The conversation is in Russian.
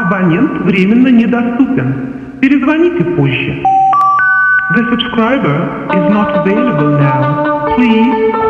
Абонент временно недоступен. Перезвоните позже. The subscriber is not available now. Please.